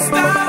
stop.